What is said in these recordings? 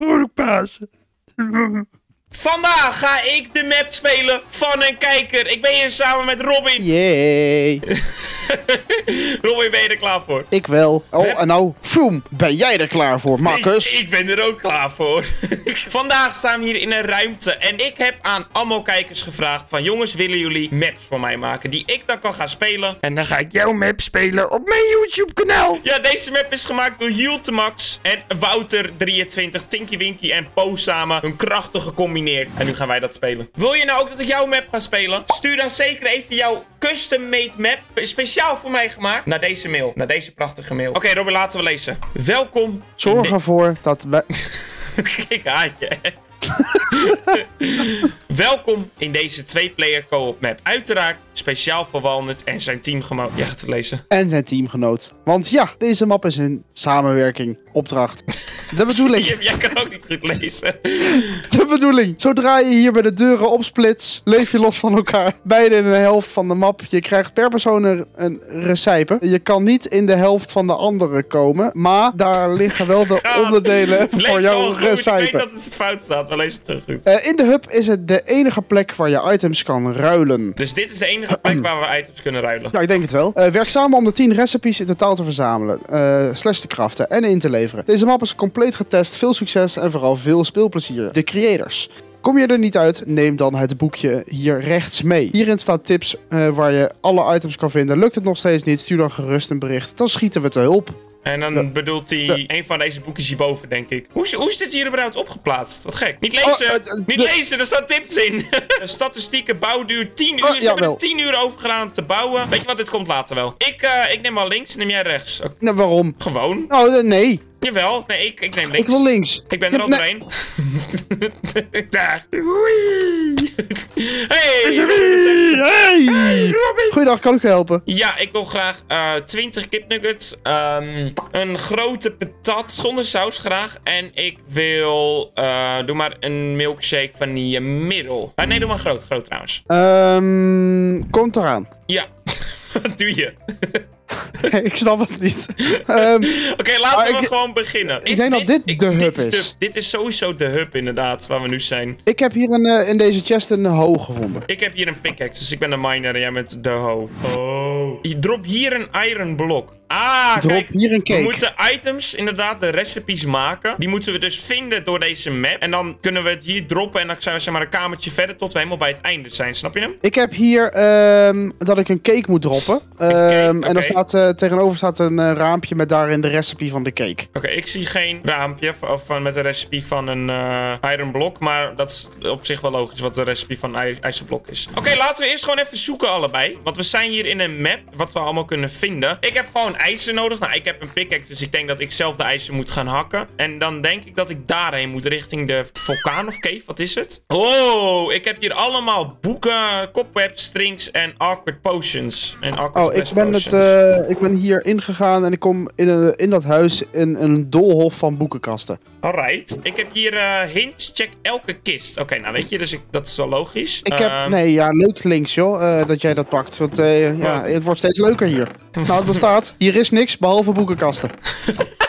Olpaas. Vandaag ga ik de map spelen van een kijker. Ik ben hier samen met Robin. Yay. Robin, ben je er klaar voor? Ik wel. Oh, en nou, Vroom, ben jij er klaar voor, Marcus? Ik, ik ben er ook klaar voor. Vandaag staan we hier in een ruimte. En ik heb aan allemaal kijkers gevraagd van... Jongens, willen jullie maps voor mij maken die ik dan kan gaan spelen? En dan ga ik jouw map spelen op mijn YouTube kanaal. Ja, deze map is gemaakt door Jultemax en Wouter23, Tinky Winky en Po samen. Hun krachten En nu gaan wij dat spelen. Wil je nou ook dat ik jouw map ga spelen? Stuur dan zeker even jouw custom-made map, speciaal voor mij gemaakt, naar deze mail. Naar deze prachtige mail. Oké, Robin, laten we lezen. Welkom. Zorg ervoor dat... wij- ik haat je. Welkom in deze twee-player co-op map. Uiteraard speciaal voor Walnut en zijn teamgenoot. Jij gaat het lezen. en zijn teamgenoot. Want ja, deze map is een samenwerking, opdracht. De bedoeling, Jij, kan ook niet goed lezen. de bedoeling. Zodra je hier bij de deuren opsplits, leef je los van elkaar. Beide in de helft van de map. Je krijgt per persoon een, recipe. Je kan niet in de helft van de andere komen, maar daar liggen wel de onderdelen Lees voor jouw goed. Ik weet recipe. dat het fout staat, maar lees het heel goed. Eh, in de hub is het de enige plek waar je items kan ruilen. Dus dit is de enige plek waar we items kunnen ruilen. Ja, ik denk het wel. Eh, werk samen om de 10 recipes in totaal te verzamelen, eh, slash te craften en in te leveren. Deze map is compleet getest, veel succes en vooral veel speelplezier. De creators. Kom je er niet uit, neem dan het boekje hier rechts mee. Hierin staan tips eh, waar je alle items kan vinden. Lukt het nog steeds niet, stuur dan gerust een bericht. Dan schieten we te hulp. En dan bedoelt hij een van deze boekjes hierboven, denk ik. Hoe is, hoe is dit hier überhaupt opgeplaatst? Wat gek. Niet lezen! Oh, eh, eh, niet lezen, er staan tips in. De statistieken, bouwduur 10 uur. Oh, Ze hebben er 10 uur over gedaan om te bouwen. Weet je wat, dit komt later wel. Ik, ik neem al links, neem jij rechts. Oké, Nou, waarom? Gewoon. Eh, nee. Jawel. Nee, ik, ik neem links. Ik wil links. Ik ben er al doorheen. Daar. Hey, Robin, Hey! Robin. Goeiedag, kan ik u helpen? Ja, ik wil graag eh 20 kipnuggets, ehm, een grote patat zonder saus graag. En ik wil, eh, doe maar een milkshake vanille middel. Ah, nee, doe maar groot, groot trouwens. Ehm, komt eraan. Ja, wat doe je? ik snap het niet. Ehm, Oké, laten we ik- gewoon beginnen. ik denk dat dit de hub dit is. De, dit is sowieso de hub inderdaad, waar we nu zijn. ik heb hier een, eh, in deze chest een hoe gevonden. Ik heb hier een pickaxe, dus ik ben de miner en jij bent de hoe. Oh. Je drop hier een iron blok. Ah, Drop kijk. hier een We cake. moeten items, inderdaad, de recipes maken. Die moeten we dus vinden door deze map. En dan kunnen we het hier droppen en dan zijn we zeg maar een kamertje verder tot we helemaal bij het einde zijn. Snap je hem? Ik heb hier ehm, dat ik een cake moet droppen. Ehm, En dan staat eh, tegenover staat een eh, raampje met daarin de recipe van de cake. Oké, ik zie geen raampje of, van met een recipe van een eh, iron blok. Maar dat is op zich wel logisch wat de recipe van ijzerblok is. Oké, laten we eerst gewoon even zoeken allebei. Want we zijn hier in een map wat we allemaal kunnen vinden. Ik heb gewoon ijzer nodig. Nou, ik heb een pickaxe, dus ik denk dat ik zelf de ijzer moet gaan hakken. En dan denk ik dat ik daarheen moet richting de vulkaan of cave. Wat is het? Oh, ik heb hier allemaal boeken, cobweb strings en awkward potions. En awkward Oh, ik ben, het, eh, ik ben hier ingegaan en ik kom in, een, in dat huis in een doolhof van boekenkasten. Alright. Ik heb hier eh hints. Check elke kist. Oké, nou weet je, dus ik, dat is wel logisch. Ik heb, Ehm, nee, ja, leuk links joh, eh, dat jij dat pakt. Want eh, ja, het wordt steeds leuker hier. nou, er staat, hier is niks behalve boekenkasten.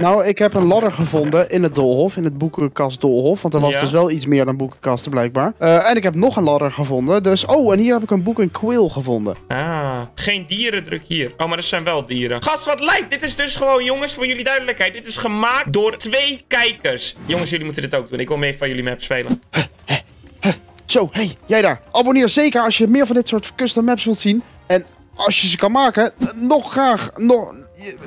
nou, ik heb een ladder gevonden in het doolhof, in het boekenkastdoolhof. Want er was Ja. dus wel iets meer dan boekenkasten blijkbaar. Eh, en ik heb nog een ladder gevonden. Dus, oh, en hier heb ik een boek en quill gevonden. Ah, geen dieren druk hier. Oh, maar er zijn wel dieren. Gast, wat lijkt. Dit is dus gewoon, jongens, voor jullie duidelijkheid. Dit is gemaakt door twee kijkers. Jongens, jullie moeten dit ook doen. Ik wil meer van jullie map spelen. Zo, hey, jij daar. Abonneer zeker als je meer van dit soort custom maps wilt zien. En als je ze kan maken, nog graag. Nog,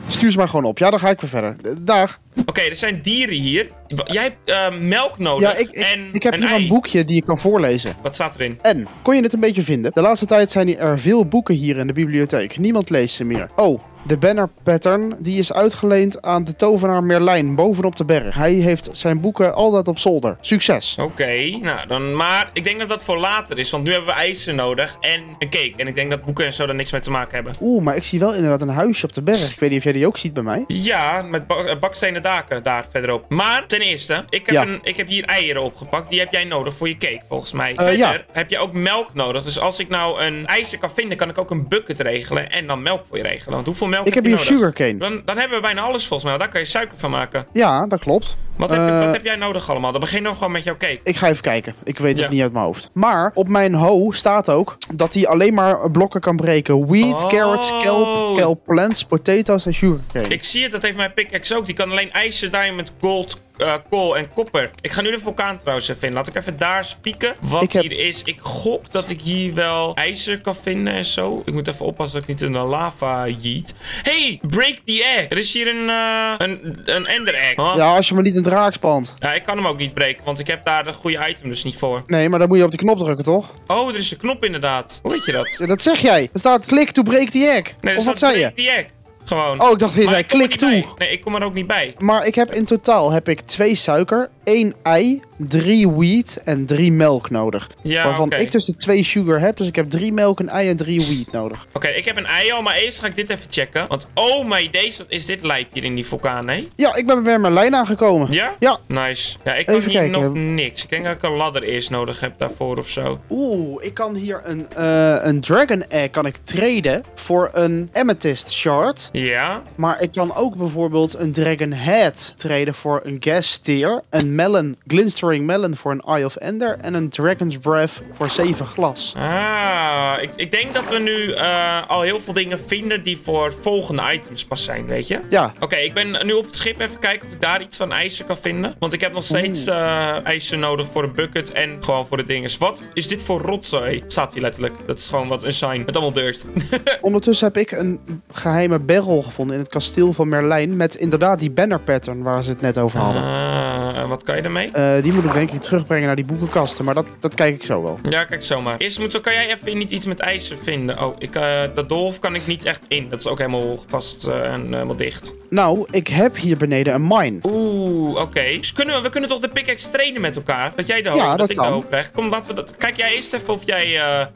stuur ze maar gewoon op. Ja, dan ga ik weer verder. Eh, Dag. Oké, er zijn dieren hier. Jij hebt eh, melk nodig Ja, ik, ik, en ik heb een hier ei. een boekje die ik kan voorlezen. Wat staat erin? En, kon je het een beetje vinden? De laatste tijd zijn er veel boeken hier in de bibliotheek. Niemand leest ze meer. Oh, de banner pattern die is uitgeleend aan de tovenaar Merlijn bovenop de berg. Hij heeft zijn boeken altijd op zolder. Succes. Oké, nou dan maar. Ik denk dat dat voor later is, want nu hebben we ijzer nodig en een cake. En ik denk dat boeken en zo daar niks mee te maken hebben. Oeh, maar ik zie wel inderdaad een huisje op de berg. Ik weet niet of jij die ook ziet bij mij. Ja, met ba- eh, bakstenen daken daar verderop. Maar ten eerste, ik heb, Ja. een, ik heb hier eieren opgepakt. Die heb jij nodig voor je cake, volgens mij. Eh, Verder ja. heb je ook melk nodig. Dus als ik nou een ijzer kan vinden, kan ik ook een bucket regelen en dan melk voor je regelen. Want hoeveel melk melk Ik heb hier sugarcane. Dan, dan hebben we bijna alles volgens mij. Daar kan je suiker van maken. Ja, dat klopt. Wat, heb, je- Eh, wat heb jij nodig allemaal? Dan begin nog gewoon met jouw cake. Ik ga even kijken. Ik weet Ja. het niet uit mijn hoofd. Maar op mijn hoe staat ook dat hij alleen maar blokken kan breken. Wheat, Oh. carrots, kelp, kelp plants, potatoes en sugarcane. Ik zie het, dat heeft mijn pickaxe ook. Die kan alleen ijzer, diamond, gold, eh, kool en kopper. Ik ga nu de vulkaan trouwens even vinden. Laat ik even daar spieken wat heb- hier is. Ik gok dat ik hier wel ijzer kan vinden en zo. Ik moet even oppassen dat ik niet in de lava yeet. Hey, break the egg. Er is hier een, eh, een, een ender egg. Huh? Ja. Als je maar niet een spant. ik kan hem ook niet breken, want ik heb daar de goede item dus niet voor. Nee, maar dan moet je op die knop drukken, toch? Oh, er is een knop inderdaad. Hoe weet je dat? Ja, dat zeg jij. Er staat klik to break the egg. Nee, er of wat zei je? the egg. Gewoon. Oh, ik dacht je Maar zei klik toe. Nee, ik kom er ook niet bij. Maar ik heb in totaal heb ik twee suiker, één ei, drie wheat en drie melk nodig. Ja, waarvan ik dus de twee sugar heb. Dus ik heb drie melk, een ei en drie wheat nodig. Oké, ik heb een ei al, maar eerst ga ik dit even checken. Want oh my days, wat is dit lijp hier in die vulkaan, hè? Ja, ik ben bij Merlijn aangekomen. Ja? Ja. Nice. Ja, ik kan Even hier kijken. nog niks. Ik denk dat ik een ladder eerst nodig heb daarvoor of zo. Oeh, ik kan hier een, eh, een dragon egg kan ik traden voor een amethyst shard. Ja? Maar ik kan ook bijvoorbeeld een dragon head traden voor een gas tier. Een melon, glinstering melon voor een eye of ender. En een dragon's breath voor 7 glas. Ah, ik, ik denk dat we nu eh, al heel veel dingen vinden die voor volgende items pas zijn, weet je? Ja, Oké, ik ben nu op het schip even kijken of ik daar iets van ijzer kan vinden. Want ik heb nog steeds eh, ijzer nodig voor de bucket en gewoon voor de dinges. Wat is dit voor rotzooi? Staat hier letterlijk. Dat is gewoon wat een sign. Met allemaal dirt. ondertussen heb ik een geheime barrel gevonden in het kasteel van Merlijn. Met inderdaad die banner pattern waar ze het net over hadden. Ah, en wat kan je ermee? Eh, die moet ik denk ik terugbrengen naar die boekenkasten. Maar dat, dat kijk ik zo wel. Ja, kijk zomaar. Eerst moet, kan jij even niet iets met ijzer vinden. Oh, ik, eh, dat doolhof kan ik niet echt in. Dat is ook helemaal vast eh, en helemaal dicht. Nou, ik heb hier beneden een mine. Oeh, oké. Dus kunnen we, we kunnen toch de pickaxe trainen met elkaar? Dat jij de hoop, Ja, dat, dat ik kan. de hoop krijg. Kom, laten we dat... Kijk jij eerst even of jij...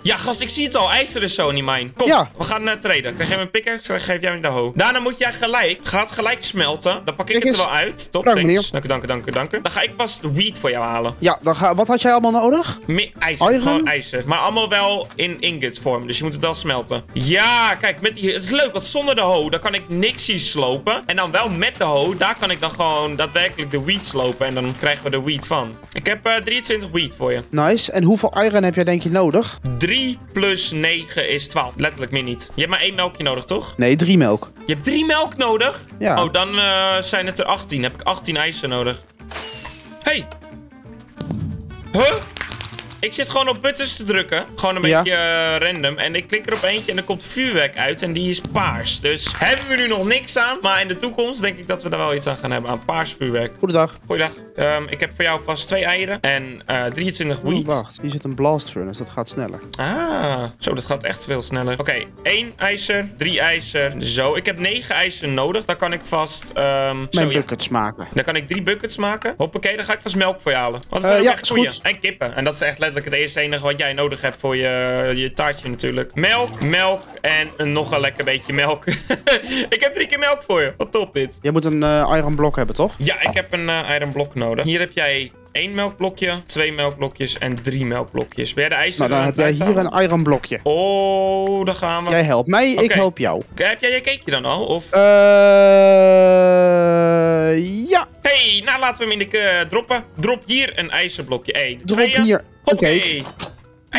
Ja, gast, ik zie het al. IJzer is zo in die mine. Kom, Ja. we gaan traden. Krijg jij mijn pickaxe, dan geef jij me de hoop. Daarna moet jij gelijk... Gaat gelijk smelten. Dan pak ik het er wel uit. Top, Dank, thanks. meneer. Dank u, dank u, dank u, dank u. Dan ga ik vast wheat voor jou halen. Ja, dan ga, wat had jij allemaal nodig? Me ijzer, gewoon ijzer. Maar allemaal wel in ingots vorm, dus je moet het wel smelten. Ja, kijk, met die, het is leuk, want zonder de hoe, dan kan ik niks hier slopen. En dan wel met de hoe, daar kan ik dan gewoon daadwerkelijk de wheat slopen. En dan krijgen we de wheat van. Ik heb eh, 23 wheat voor je. Nice. En hoeveel iron heb jij denk je nodig? 3 plus 9 is 12. Letterlijk meer niet. Je hebt maar één melkje nodig, toch? Nee, drie melk. Je hebt drie melk nodig? Ja. Oh, dan eh, zijn het er 18. Heb ik 18 ijzer nodig. Hey. Huh? Ik zit gewoon op buttons te drukken. Gewoon een Ja. beetje eh, random. En ik klik er op eentje en er komt vuurwerk uit. En die is paars. Dus hebben we nu nog niks aan. Maar in de toekomst denk ik dat we daar wel iets aan gaan hebben. Aan paars vuurwerk. Goedendag. Goeiedag. Ehm, ik heb voor jou vast twee eieren. En eh 23 Oh, wheat. wacht, hier zit een blast furnace. Dat gaat sneller. Ah, zo, dat gaat echt veel sneller. Oké, één ijzer, drie ijzer. Zo, ik heb negen ijzer nodig. Dan kan ik vast... zo, Mijn ja. buckets maken. Dan kan ik drie buckets maken. Hoppakee, dan ga ik vast melk voor je halen. Want dat Eh, zijn ja, echt goed. En kippen. En dat is echt letterlijk het eerste enige wat jij nodig hebt voor je, je taartje natuurlijk. Melk, melk en nog een lekker beetje melk. ik heb drie keer melk voor je. Wat top dit. Jij moet een eh, iron blok hebben, toch? Ja, ik heb een eh, iron blok nodig. Hier heb jij één melkblokje, twee melkblokjes en drie melkblokjes. Ben jij de ijzer Nou, dan heb jij hier een iron blokje. Oh, daar gaan we. Jij helpt mij, ik help jou. Heb jij je cakeje dan al? Of... Eh, ja. Hey, nou laten we hem in de droppen. Drop hier een ijzerblokje. 1, Drop 2, hier. Oké.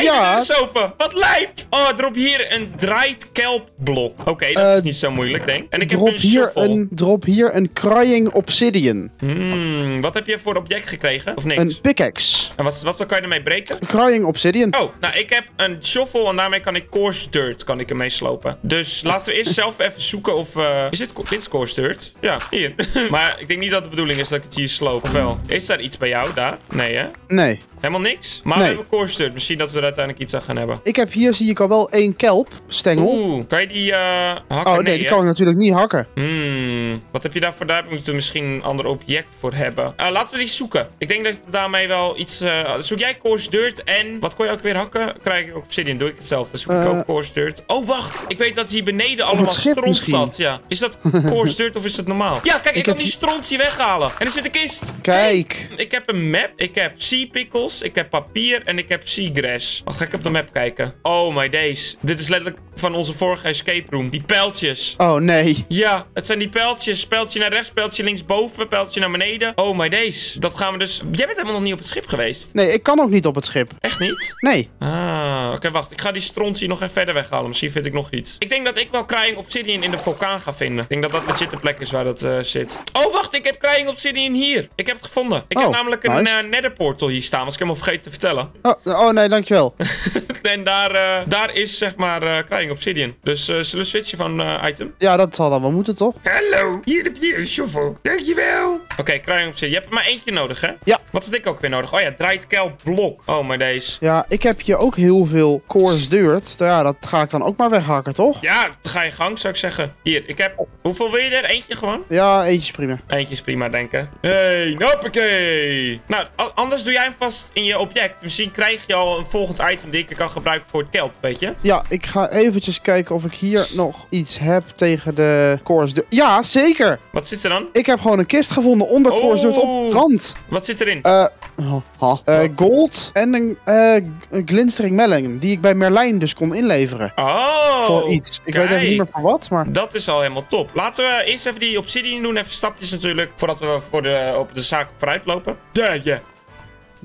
Ja. is open. Wat lijp. Oh, drop hier een dried kelp blok. Oké, dat Eh, is niet zo moeilijk, denk En ik Drop heb een hier, een, drop hier een crying obsidian. Hmm, wat heb je voor object gekregen? Of niks? Een pickaxe. En wat, wat kan je ermee breken? Crying obsidian. Oh, nou, ik heb een shovel en daarmee kan ik coarse dirt kan ik ermee slopen. Dus laten we eerst zelf even zoeken of... eh, is dit, dit is coarse dirt? Ja, hier. maar ik denk niet dat de bedoeling is dat ik het hier sloop. Of wel? Is daar iets bij jou, daar? Nee, hè? Nee. Helemaal niks? Maar Nee. we hebben dirt. Misschien dat we er uiteindelijk iets aan gaan hebben. Ik heb hier, zie ik al wel één kelp stengel. Oeh, kan je die eh hakken? oh nee, die hè? kan ik natuurlijk niet hakken. Hmm, wat heb je daarvoor? Daar moeten we misschien een ander object voor hebben. Eh, laten we die zoeken. Ik denk dat daarmee wel iets... eh, zoek jij coarse dirt en... Wat kon je ook weer hakken? Krijg ik obsidian. Doe ik hetzelfde. Zoek ik ook dirt. Oh, wacht. Ik weet dat hier beneden allemaal stront zat. Ja. Is dat coarse dirt of is dat normaal? Ja, kijk. Ik, Ik kan die stront hier weghalen. En er zit een kist. Kijk. Ik heb een map, ik heb sea pickles, ik heb papier en ik heb seagrass. Wacht, ga ik op de map kijken. Oh my days. Dit is letterlijk van onze vorige escape room. Die pijltjes. Oh, nee. Ja, het zijn die pijltjes. Pijltje naar rechts, pijltje linksboven, pijltje naar beneden. Oh my days. Dat gaan we dus... Jij bent helemaal nog niet op het schip geweest. Nee, ik kan ook niet op het schip. Echt niet? Nee. Ah, oké, wacht. Ik ga die strontie nog even verder weghalen. Misschien vind ik nog iets. Ik denk dat ik wel Crying Obsidian in de vulkaan ga vinden. Ik denk dat dat legit de plek is waar dat eh, zit. Oh, wacht. Ik heb Crying Obsidian hier. Ik heb het gevonden. Ik heb Oh, namelijk een eh, nether portal hier staan. Was ik helemaal vergeten te vertellen. Oh, oh nee, dankjewel. en daar, eh, daar is zeg maar eh Crying Obsidian. Dus eh, zullen we switchen van eh, item? Ja, dat zal dan wel moeten, toch? Hallo, hier heb je een shovel. Dankjewel. Oké, Crying Obsidian. Je hebt er maar eentje nodig, hè? Ja. Wat had ik ook weer nodig? Oh ja, draait kel blok. Oh, maar deze. Ja, ik heb hier ook heel veel cores dirt. Ja, dat ga ik dan ook maar weghakken, toch? Ja, ga je gang, zou ik zeggen. Hier, ik heb... Hoeveel wil je er? Eentje gewoon? Ja, eentje is prima. Eentje is prima, denken. Hey, hoppakee. Nou, anders doe jij hem vast in je object. Misschien krijg je al een volgend item die ik kan gebruiken voor het kelp, weet je? Ja, ik ga eventjes kijken of ik hier nog iets heb tegen de dirt. Ja, zeker! Wat zit er dan? Ik heb gewoon een kist gevonden onder Oh. dirt op het rand. Wat zit erin? Eh. Eh, Wat? gold en een eh, een glinstering melling, die ik bij Merlijn dus kon inleveren. oh, voor iets. Ik weet even niet meer voor wat, maar... Dat is al helemaal top. Laten we eerst even die obsidian doen. Even stapjes natuurlijk. Voordat we voor de, op de zaak vooruit lopen. Ja, ja.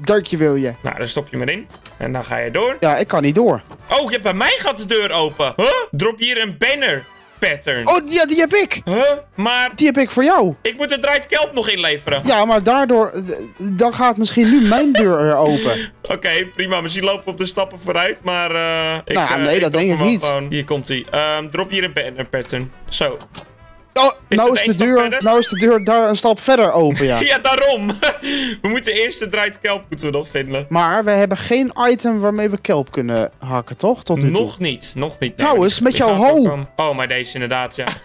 Dankjewel, je. Nou, dan stop je maar in. En dan ga je door. Ja, ik kan niet door. Oh, je hebt bij mij gaat de deur open. Huh? Drop hier een banner pattern. Oh, ja, die heb ik! Huh? Maar Die heb ik voor jou. ik moet de draait kelp nog inleveren. Ja, maar daardoor... eh, Dan gaat misschien nu mijn deur er open. Oké, prima. Misschien lopen we op de stappen vooruit, maar... ik, Nou, eh, nee, dat denk ik niet. Gewoon. Hier komt hij. drop hier een banner pattern. Zo. Oh, Is nou is, de deur, nou is de deur daar een stap verder open, ja. Ja, daarom. we moeten eerst de draait kelp moeten we nog vinden. Maar we hebben geen item waarmee we kelp kunnen hakken, toch? Tot nu toe. Nog niet, nog niet. Trouwens, met jouw ho. Oh, maar deze inderdaad, ja.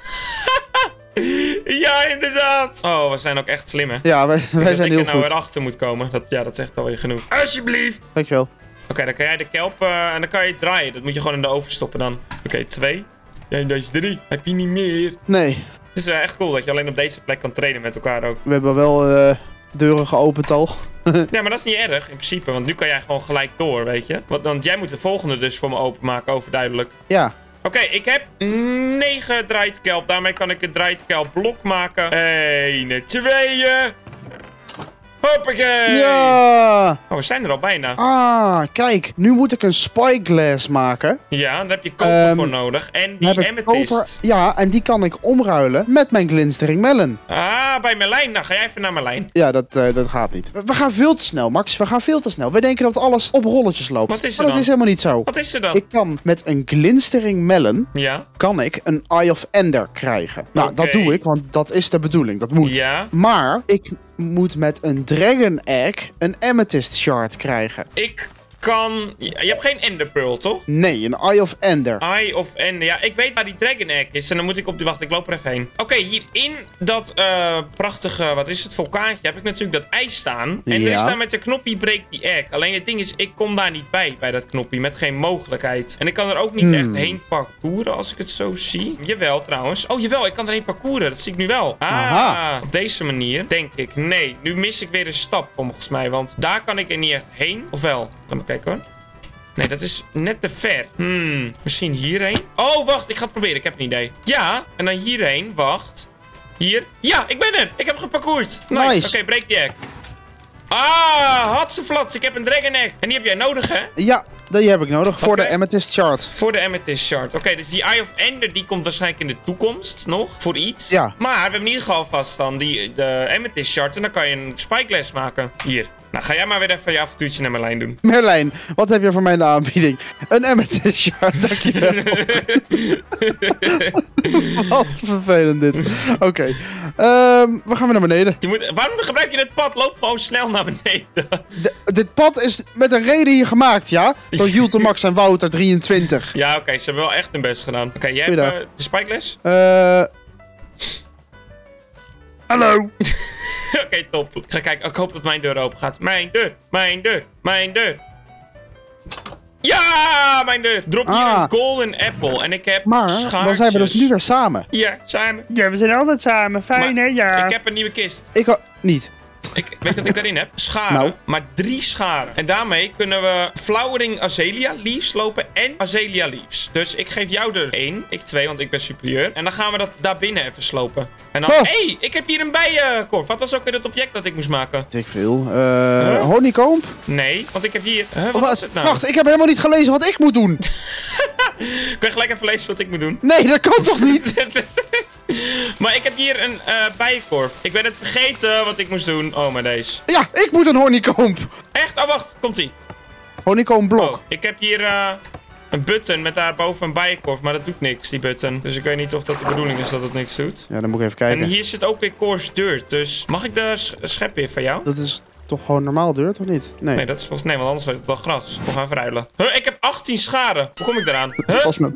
ja, inderdaad. Oh, we zijn ook echt slim, hè? Ja, wij, wij dat zijn ik heel er nou goed. erachter moet komen. Dat, ja, dat zegt alweer genoeg. Alsjeblieft. Dankjewel. Oké, dan kan jij de kelp eh, en dan kan je draaien. Dat moet je gewoon in de oven stoppen dan. Oké, twee. Ja, en deze drie. Heb je niet meer. Nee, Het is echt cool dat je alleen op deze plek kan trainen met elkaar ook. we hebben wel eh, deuren geopend al. Ja, maar dat is niet erg in principe, want nu kan jij gewoon gelijk door, weet je. Want, want jij moet de volgende dus voor me openmaken, overduidelijk. Ja. Oké, ik heb 9 draaikelp. Daarmee kan ik een draaikelp blok maken. 1, 2. Hoppakee! Ja! Oh, we zijn er al bijna. Ah, kijk. Nu moet ik een spyglass maken. Ja, daar heb je koper Ehm, voor nodig. En die amethyst. koper. Ja, en die kan ik omruilen met mijn glinstering melon. Ah, bij Merlijn. Nou, ga jij even naar Merlijn. Ja, dat, eh, dat gaat niet. We- We gaan veel te snel, Max. We gaan veel te snel. We denken dat alles op rolletjes loopt. Wat is er maar dat dan? is helemaal niet zo. Wat is er dan? Ik kan met een glinstering melon Ja? kan ik een Eye of Ender krijgen. Nou, dat doe ik, want dat is de bedoeling. Dat moet. Ja? Maar ik moet met een Dragon Egg een Amethyst Shard krijgen. Ik kan... Je hebt geen Ender Pearl, toch? Nee, een Eye of Ender. Eye of Ender. Ja, ik weet waar die Dragon Egg is. En dan moet ik op die... Wacht, ik loop er even heen. Oké, hier in dat eh, prachtige... Wat is het? Vulkaantje heb ik natuurlijk dat ijs staan. En er Ja. staat met de knoppie breekt die egg. Alleen het ding is, ik kom daar niet bij, bij dat knoppie. Met geen mogelijkheid. En ik kan er ook niet Hmm. echt heen parcouren, als ik het zo zie. Jawel, trouwens. Oh, jawel, ik kan erheen parcouren. Dat zie ik nu wel. Ah, Aha. op deze manier, denk ik. Nee, nu mis ik weer een stap, volgens mij. Want daar kan ik er niet echt heen. Ofwel, laat me kijken hoor. Nee, dat is net te ver. Hmm, misschien hierheen? Oh, wacht, ik ga het proberen. Ik heb een idee. Ja, en dan hierheen. Wacht. Hier. Ja, ik ben er. Ik heb geparcourd. Nice. Nice. Oké, breek die egg. Ah, hatseflats. Ik heb een dragon egg. En die heb jij nodig, hè? Ja, die heb ik nodig voor de Amethyst Shard. Voor de Amethyst Shard. Oké, dus die Eye of Ender die komt waarschijnlijk in de toekomst nog. Voor iets. Ja. Maar we hebben in ieder geval vast dan die, de Amethyst Shard. En dan kan je een spyglass maken. Hier. Nou, ga jij maar weer even je avontuurtje naar mijn lijn doen. Merlijn, wat heb je voor mij in de aanbieding? Een Amethyst Shard, dankjewel. wat vervelend dit. Oké, ehm, we gaan weer naar beneden. Je moet, waarom gebruik je het pad? Loop gewoon snel naar beneden. D- dit pad is met een reden hier gemaakt, ja? Door Julte Max en Wouter 23. ja, oké, ze hebben wel echt hun best gedaan. Oké, jij hebt eh, de spyglass? Eh, Hallo. oké, top. Ik ga kijken. Ik hoop dat mijn deur open gaat. Mijn deur, mijn deur, mijn deur. Ja, mijn deur. Drop hier Ah. een golden apple. En ik heb maar dan zijn we dus nu weer samen. Ja, samen. Ja, we zijn altijd samen. Fijn, Maar hè? Ja. Ik heb een nieuwe kist. Ik niet. Ik, weet je wat ik daarin heb? Scharen. Nou. Maar drie scharen. En daarmee kunnen we flowering azalea leaves lopen en azalea leaves. Dus ik geef jou er één. Ik twee, want ik ben superieur. En dan gaan we dat daar binnen even slopen. En dan... Oh. hey, ik heb hier een bijenkorf. Wat was ook weer het object dat ik moest maken? Dik veel. Eh honeycomb? Nee, want ik heb hier... Huh, wat was het nou? Wacht, ik heb helemaal niet gelezen wat ik moet doen. Kun je gelijk even lezen wat ik moet doen? Nee, dat kan toch niet? Maar ik heb hier een eh bijenkorf. Ik ben het vergeten wat ik moest doen. Oh, maar deze. Ja, ik moet een honeycomb. Echt? Oh, wacht. Komt-ie. Honeycomb blok. Oh, ik heb hier eh, een button met daarboven een bijenkorf, maar dat doet niks, die button. Dus ik weet niet of dat de bedoeling is dat het niks doet. Ja, dan moet ik even kijken. En hier zit ook weer coarse dirt, dus mag ik de sch- schep weer van jou? Dat is toch gewoon normaal deur, of niet? Nee. Nee, dat is volgens nee, want anders wordt het wel gras. We gaan verruilen. Huh, ik heb 18 scharen. Hoe kom ik eraan? Dat, was mijn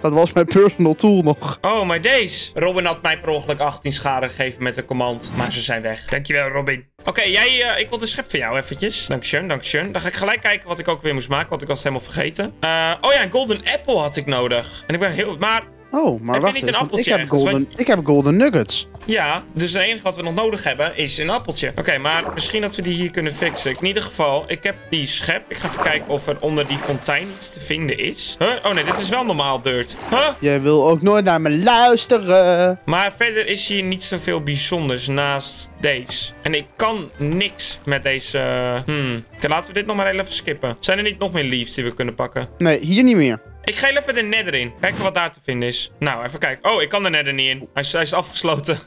dat was mijn personal tool nog. Oh, maar deze. Robin had mij per ongeluk 18 scharen gegeven met een command, maar ze zijn weg. Dankjewel, Robin. Oké, jij, eh, ik wil de schep van jou eventjes. Dankjewel, dankjewel. Dan ga ik gelijk kijken wat ik ook weer moest maken, want ik was het helemaal vergeten. Eh, oh ja, een golden apple had ik nodig. En ik ben heel... Maar Oh, maar Heb wacht niet eens, een want ik appeltje heb, golden, ik heb golden nuggets. Ja, dus het enige wat we nog nodig hebben is een appeltje. Oké, maar misschien dat we die hier kunnen fixen. In ieder geval, ik heb die schep. Ik ga even kijken of er onder die fontein iets te vinden is. Huh? Oh nee, dit is wel normaal dirt. Huh? Jij wil ook nooit naar me luisteren. Maar verder is hier niet zoveel bijzonders naast deze. En ik kan niks met deze... eh, Hmm. Oké, laten we dit nog maar even skippen. Zijn er niet nog meer leaves die we kunnen pakken? Nee, hier niet meer. Ik ga even de nether in. Kijken wat daar te vinden is. Nou, even kijken. Oh, ik kan de nether niet in. Hij is, hij is afgesloten.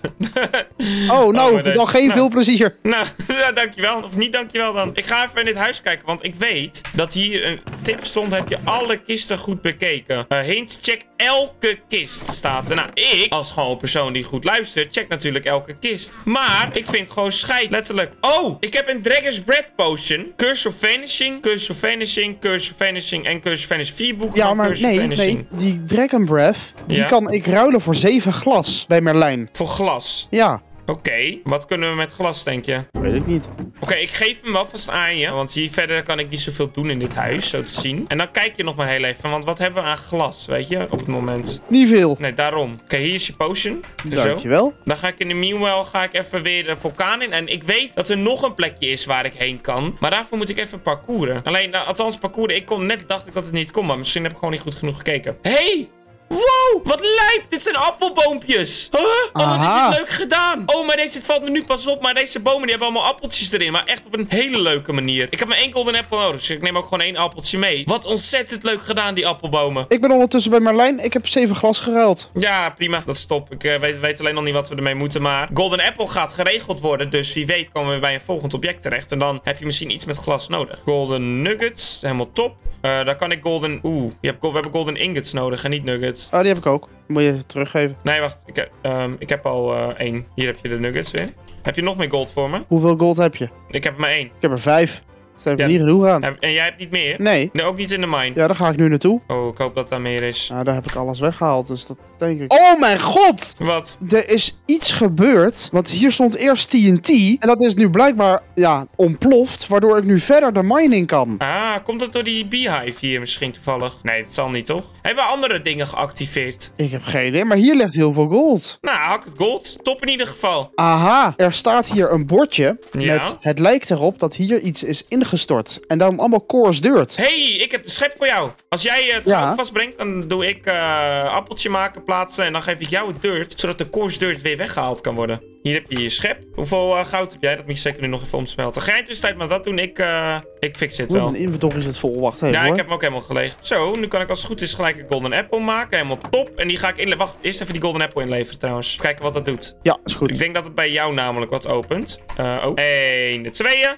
Oh, nou, maar deze- dan geen nou. veel plezier. Nou, ja, dankjewel. Of niet dankjewel dan. Ik ga even in dit huis kijken, want ik weet dat hier een tip stond. Heb je alle kisten goed bekeken? Eh hint, check elke kist staat er. Nou, ik, als gewoon persoon die goed luistert, check natuurlijk elke kist. Maar ik vind gewoon scheid, letterlijk. Oh, ik heb een Dragon's Breath Potion. Curse of Vanishing, Curse of Vanishing, Curse of Vanishing en Curse of Vanishing. Vier boeken Ja, maar Nee, Vanishing. nee. Die Dragon Breath, die kan ik ruilen voor zeven glas bij Merlijn. Voor glas. Ja, Oké, wat kunnen we met glas, denk je? weet ik niet. Oké, ik geef hem wel vast aan je. Want hier verder kan ik niet zoveel doen in dit huis, zo te zien. En dan kijk je nog maar heel even. Want wat hebben we aan glas, weet je, op het moment? Niet veel. Nee, daarom. Oké, hier is je potion. Zo. Dankjewel. Dan ga ik in de meanwhile ga ik even weer de vulkaan in. En ik weet dat er nog een plekje is waar ik heen kan. Maar daarvoor moet ik even parcouren. Alleen, nou, althans parcouren. Ik kon net, dacht ik dat het niet kon. Maar misschien heb ik gewoon niet goed genoeg gekeken. Hey! Wow, wat lijp! Dit zijn appelboompjes. Huh? Oh, wat is dit leuk gedaan. Oh, maar deze valt me nu pas op. Maar deze bomen die hebben allemaal appeltjes erin. Maar echt op een hele leuke manier. Ik heb maar één golden apple nodig. Dus ik neem ook gewoon één appeltje mee. Wat ontzettend leuk gedaan, die appelbomen. Ik ben ondertussen bij Merlijn. Ik heb zeven glas geruild. Ja, prima. Dat is top. Ik eh, weet, weet alleen nog niet wat we ermee moeten. Maar Golden Apple gaat geregeld worden. Dus wie weet komen we bij een volgend object terecht. En dan heb je misschien iets met glas nodig. Golden Nuggets. Helemaal top. Eh daar kan ik Golden... Oeh. Je hebt, we hebben Golden Ingots nodig en niet Nuggets. Oh, die heb ik ook. Moet je teruggeven. Nee, wacht. Ik, heb- ehm, ik heb al eh, één. Hier heb je de Nuggets weer. Heb je nog meer gold voor me? Hoeveel gold heb je? Ik heb er maar één. Ik heb er vijf. Dat heb ik Ja. niet genoeg aan. En jij hebt niet meer? Nee. Nee, ook niet in de mine. Ja, daar ga ik nu naartoe. Oh, ik hoop dat daar meer is. Nou, daar heb ik alles weggehaald, dus dat denk ik. Oh mijn god! Wat? Er is iets gebeurd, want hier stond eerst TNT. En dat is nu blijkbaar, ja, ontploft, waardoor ik nu verder de mining kan. Ah, komt dat door die beehive hier misschien toevallig? Nee, dat zal niet, toch? Hebben we andere dingen geactiveerd? Ik heb geen idee, maar hier ligt heel veel gold. Nou, hak het gold. Top in ieder geval. Aha, er staat hier een bordje Ja. met het lijkt erop dat hier iets is ingestort. En daarom allemaal coarse dirt. hey, ik heb de schep voor jou. Als jij het Ja. goud vastbrengt, dan doe ik eh, appeltje maken, plaatsen en dan geef ik jou het dirt, zodat de coarse dirt weer weggehaald kan worden. Hier heb je je schep. Hoeveel eh, goud heb jij? Dat moet je zeker nu nog even omsmelten. Ga de tussentijd maar dat doen? Ik, eh, ik fix dit Oeh, wel. Mijn inventory zit vol. Wacht even Ja, hoor. ik heb hem ook helemaal geleegd. Zo, nu kan ik als het goed is gelijk een golden apple maken. Helemaal top. En die ga ik inleveren. Wacht, eerst even die golden apple inleveren trouwens. Even kijken wat dat doet. Ja, is goed. Ik denk dat het bij jou namelijk wat opent. Eh oh. Eén, de tweeën.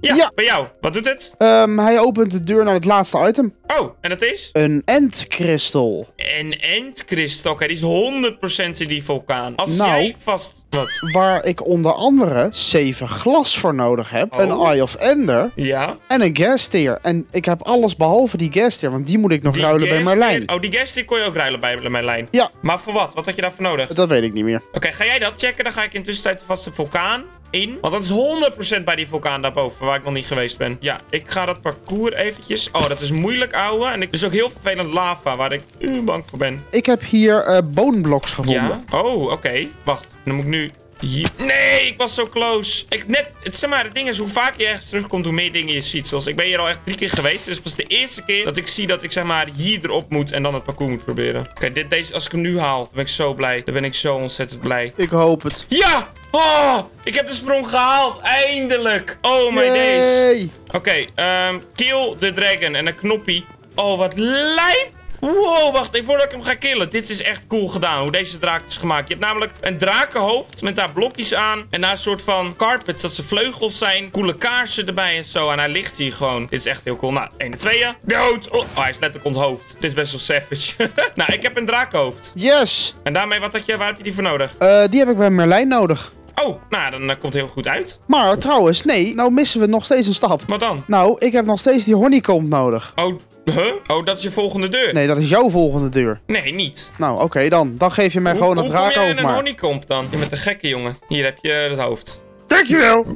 Ja, Ja. bij jou. Wat doet het? Ehm, hij opent de deur naar het laatste item. Oh, en dat is? Een endcrystal. Een endcrystal. Oké, die is 100% in die vulkaan. Als Nou. jij vast... Wat? Waar ik onder andere zeven glas voor nodig heb. Oh. Een Eye of Ender. Ja? En een gas tier. En ik heb alles behalve die gas tier, want die moet ik nog Die ruilen bij Merlijn. Oh, die gas die kon je ook ruilen bij Merlijn. Ja. Maar voor wat? Wat had je daarvoor nodig? Dat weet ik niet meer. Oké, ga jij dat checken? Dan ga ik intussen tijd vast de vulkaan in. Want dat is 100% bij die vulkaan daarboven, waar ik nog niet geweest ben. Ja, ik ga dat parcours eventjes... Oh, dat is moeilijk, ouwe. En ik dus ook heel vervelend lava, waar ik uh, bang voor ben. Ik heb hier eh bonebloks gevonden. Ja? Oh, oké. Wacht, dan moet ik nu Hier. Nee, ik was zo close. Ik net, het, zeg maar, het ding is, hoe vaak je ergens terugkomt, hoe meer dingen je ziet. Zoals, ik ben hier al echt drie keer geweest. Dit is pas de eerste keer dat ik zie dat ik, zeg maar, hier erop moet en dan het parcours moet proberen. Oké, dit, deze, als ik hem nu haal, dan ben ik zo blij. Dan ben ik zo ontzettend blij. Ik hoop het. Ja! Oh, ik heb de sprong gehaald. Eindelijk. Oh my days. Yay. Oké, ehm, kill the dragon en een knoppie. Oh, wat lijp. Wow, wacht even voordat ik hem ga killen. Dit is echt cool gedaan, hoe deze draak is gemaakt. Je hebt namelijk een drakenhoofd met daar blokjes aan. En daar een soort van carpets, dat ze vleugels zijn. Coole kaarsen erbij en zo. En hij ligt hier gewoon. Dit is echt heel cool. Nou, 1 en 2. Dood. Oh, oh, hij is letterlijk onthoofd. Dit is best wel savage. nou, ik heb een drakenhoofd. Yes. En daarmee, wat had je, waar heb je die voor nodig? Eh, die heb ik bij Merlijn nodig. Oh, nou, dan eh, komt het heel goed uit. Maar trouwens, nee, nou missen we nog steeds een stap. Wat dan? Nou, ik heb nog steeds die honeycomb nodig. Oh, huh? Oh, dat is je volgende deur. Nee, dat is jouw volgende deur. Nee, niet. Nou, oké dan. Dan geef je mij gewoon hoe, het hoe kom jij draakhoofd in een maar. honeycomb dan? Je bent een gekke jongen. Hier heb je het hoofd. Dankjewel.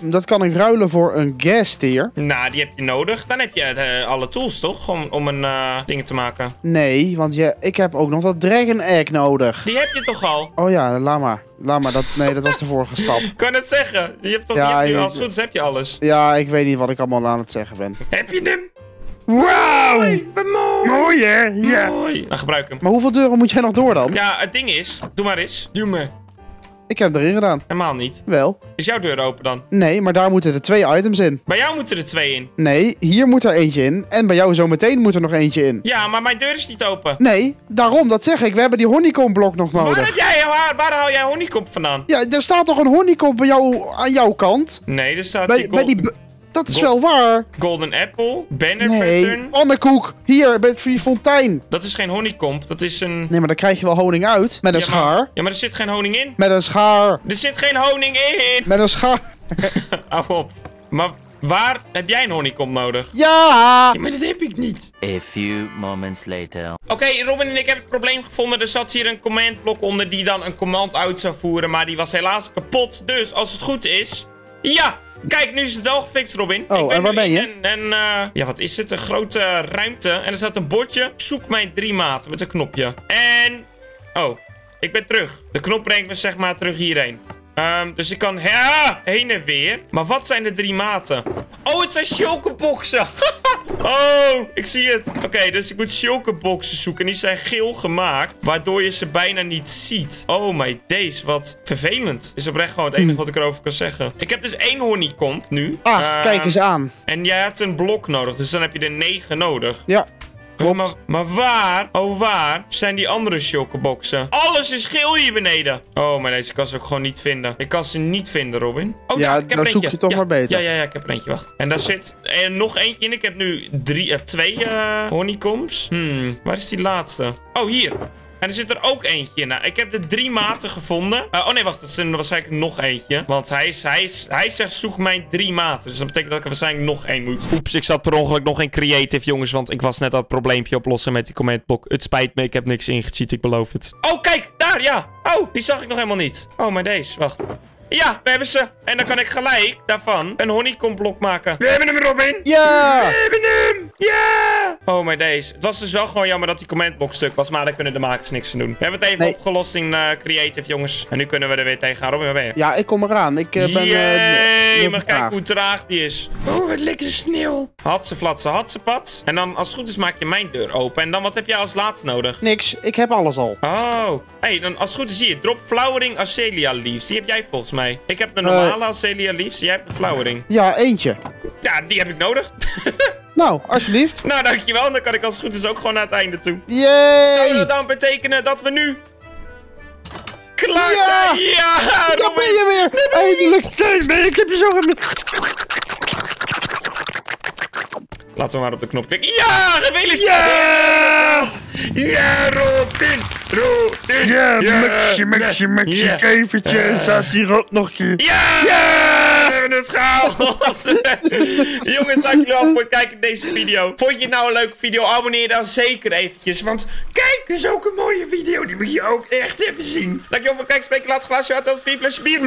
Dat kan ik ruilen voor een gas tier. Nou, die heb je nodig. Dan heb je eh, alle tools, toch? Om, om een eh ding te maken. Nee, want je, ik heb ook nog dat dragon egg nodig. Die heb je toch al? Oh ja, laat maar. Laat maar. Dat, nee, dat was de vorige stap. Ik kan het zeggen. Je hebt toch Ja, je hebt nu, als het goed is, heb je alles. Ja, ik weet niet wat ik allemaal aan het zeggen ben. Heb je hem? Wauw. Wat mooi. Mooi hè? Ja. Mooi. Dan gebruik hem. Maar hoeveel deuren moet jij nog door dan? Ja, het ding is... Doe maar eens. Doe me. Ik heb erin gedaan. Helemaal niet. Wel. Is jouw deur open dan? Nee, maar daar moeten er twee items in. Bij jou moeten er twee in. Nee, hier moet er eentje in. En bij jou zometeen moet er nog eentje in. Ja, maar mijn deur is niet open. Nee, daarom, dat zeg ik. We hebben die honeycomb blok nog Waar, heb nodig. jij, waar, waar haal jij honeycomb vandaan? Ja, er staat toch een honeycomb bij jou, aan jouw kant? Nee, er staat Bij, bij die... Dat is Gold- wel waar. golden apple, banner Nee, pattern. pannenkoek. Hier, bij die fontein. Dat is geen honeycomb, dat is een... Nee, maar dan krijg je wel honing uit. Met een Ja, maar- schaar. Ja, maar er zit geen honing in. Met een schaar. Er zit geen honing in. Met een schaar. Hou op. Maar waar heb jij een honeycomb nodig? Ja! Maar dat heb ik niet. A few moments later. Oké, Robin en ik hebben het probleem gevonden. Er zat hier een commandblok onder die dan een command uit zou voeren. Maar die was helaas kapot. Dus als het goed is... Ja! Kijk, nu is het wel gefixt, Robin. Oh, Ik en waar ben je? En, en eh, ja, wat is het? Een grote ruimte. En er staat een bordje. Zoek mijn drie maten met een knopje. En... Oh, ik ben terug. De knop brengt me zeg maar terug hierheen. Ehm, dus ik kan ja, heen en weer. Maar wat zijn de drie maten? Oh, het zijn chocoboxen. oh, ik zie het. Oké, dus ik moet chocoboxen zoeken. En die zijn geel gemaakt. Waardoor je ze bijna niet ziet. Oh my days, wat vervelend. Is oprecht gewoon het enige wat ik erover kan zeggen. Ik heb dus één honeycomb nu. Ah, Ehm, kijk eens aan. En jij hebt een blok nodig. Dus dan heb je er negen nodig. Ja, klopt. Maar, maar waar, oh waar, zijn die andere chocoboxen? Alles is geel hier beneden. Oh, maar deze kan ze ook gewoon niet vinden. Ik kan ze niet vinden, Robin. Oh, Ja, ik heb dan zoek eentje. je toch ja, maar beter. Ja, ja, ja, ik heb er eentje, wacht. En daar zit er nog eentje in. Ik heb nu drie, of twee eh honeycombs. Hmm, waar is die laatste? Oh, hier. En er zit er ook eentje in. Nou, ik heb de drie maten gevonden. Eh, oh nee, wacht. Dat is er waarschijnlijk nog eentje. Want hij, is, hij, is, hij zegt zoek mijn drie maten. Dus dat betekent dat ik er waarschijnlijk nog één moet. Oeps, ik zat per ongeluk nog in creative, jongens. Want ik was net dat probleempje oplossen met die commentblok. Het spijt me, ik heb niks ingecheat, ik beloof het. Oh, kijk, daar, ja. Oh, die zag ik nog helemaal niet. Oh, maar deze, wacht. Ja, we hebben ze. En dan kan ik gelijk daarvan een honeycombblok maken. We hebben hem, Robin. Ja! We hebben hem. Ja. Oh, maar deze. Het was dus wel gewoon jammer dat die commentblok stuk was. Maar daar kunnen de makers niks aan doen. We hebben het even Nee. opgelost in eh, Creative, jongens. En nu kunnen we er weer tegen gaan. Robin, waar ben je? Ja, ik kom eraan. Ik eh, ben... eh, Jee, heel maar kijk vertraagd. hoe traag die is. Oh, wat lekker ze flatsen, had ze pats. En dan, als het goed is, maak je mijn deur open. En dan, wat heb jij als laatste nodig? Niks, ik heb alles al. Oh. Hey, dan als het goed is hier. Drop flowering Acelia leaves. Die heb jij volgens mij. Ik heb de normale Acelia leaves. Jij hebt de flowering. Ja, eentje. Ja, die heb ik nodig. Nou, alsjeblieft. nou, dankjewel. Dan kan ik als het goed is ook gewoon naar het einde toe. Zou Yay! dat dan betekenen dat we nu... Klaar Ja! zijn? Ja, Daar ben je weer! Eindelijk! Ben ik heb je zo. Laten we maar op de knop klikken. Ja, gefeliciteerd! Ja! Ja, Robin. Robin. Ja, Maxje, Maxje, Maxje. Ja. Kevertje. Staat hier ook nog keer. Ja! We hebben het gehaald! Jongens, dank jullie wel voor het kijken naar deze video. Vond je het nou een leuke video? Abonneer dan zeker eventjes. Want Kijk, dat is ook een mooie video. Die moet je ook echt even zien. dankjewel voor het kijken. Spreek je later glaasje uit over 4 flesje bier.